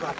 はい。